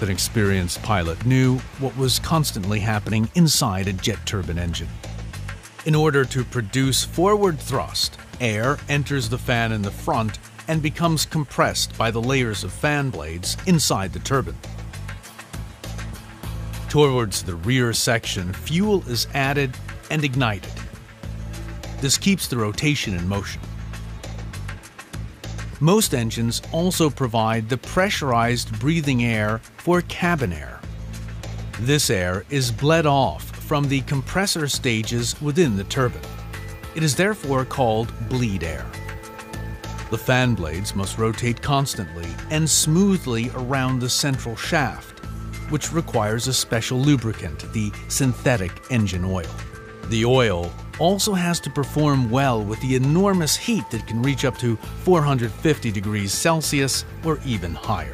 that experienced pilot knew what was constantly happening inside a jet turbine engine. In order to produce forward thrust, air enters the fan in the front and becomes compressed by the layers of fan blades inside the turbine. Towards the rear section, fuel is added and ignited. This keeps the rotation in motion. Most engines also provide the pressurized breathing air for cabin air. This air is bled off from the compressor stages within the turbine. It is therefore called bleed air. The fan blades must rotate constantly and smoothly around the central shaft, which requires a special lubricant, the synthetic engine oil. The oil also has to perform well with the enormous heat that can reach up to 450 degrees Celsius or even higher.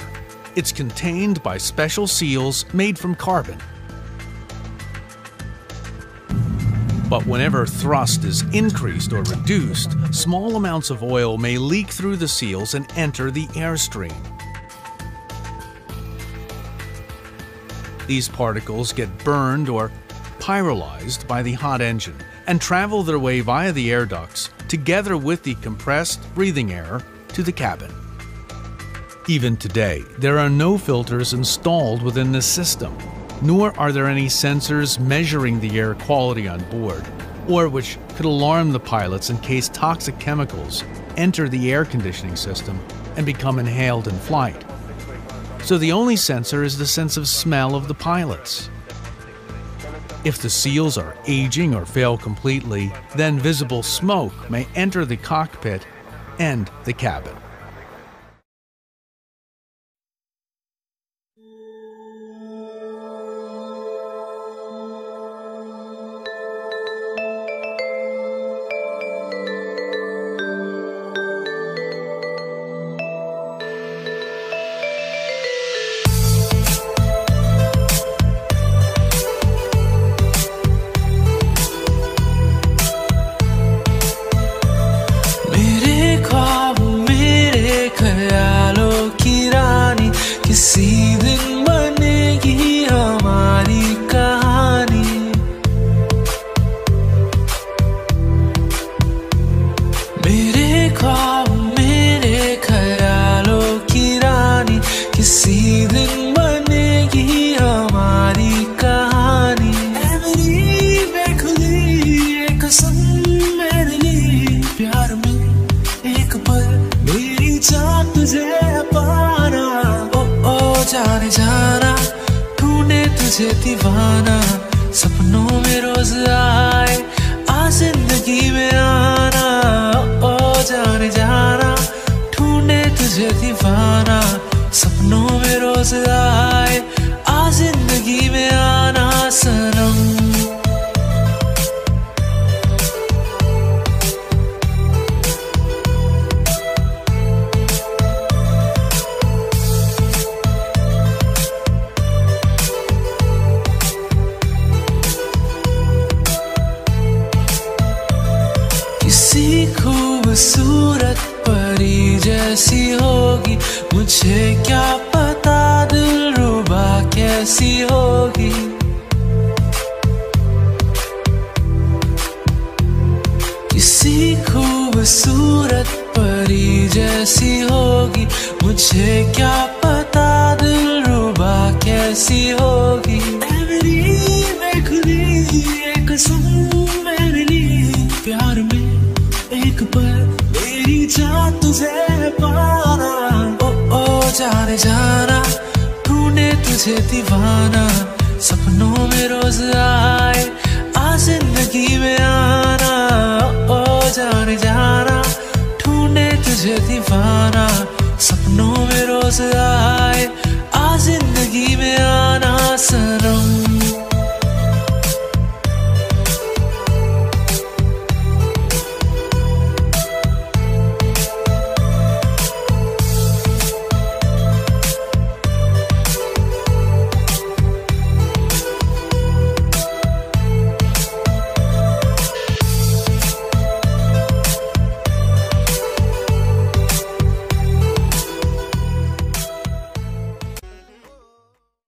It's contained by special seals made from carbon. But whenever thrust is increased or reduced, small amounts of oil may leak through the seals and enter the airstream. These particles get burned or pyrolyzed by the hot engine and travel their way via the air ducts, together with the compressed breathing air, to the cabin. Even today, there are no filters installed within the system, nor are there any sensors measuring the air quality on board, or which could alarm the pilots in case toxic chemicals enter the air conditioning system and become inhaled in flight. So the only sensor is the sense of smell of the pilots. If the seals are aging or fail completely, then visible smoke may enter the cockpit and the cabin. किसी दिन बनेगी हमारी कहानी। मेरे ख्वाब तुझे दीवाना, सपनों में रोज आए आ ज़िंदगी में आना, ओ जान जाना, ढूंढे तुझे दीवाना, सपनों में रोज आए खूबसूरत परी जैसी होगी। मुझे क्या पता दिल रुबा कैसी होगी। किसी खूबसूरत परी जैसी होगी। मुझे क्या पता दिल रुबा कैसी होगी। मेरी मैं खुदी एक मेरे लिए, प्यार में पल मेरी जान तुझे पाना। ओ ओ, जाने जाना, ढूंढे तुझे दीवाना। सपनों में रोज आए आ ज़िंदगी में आना। ओ, जाने जाना।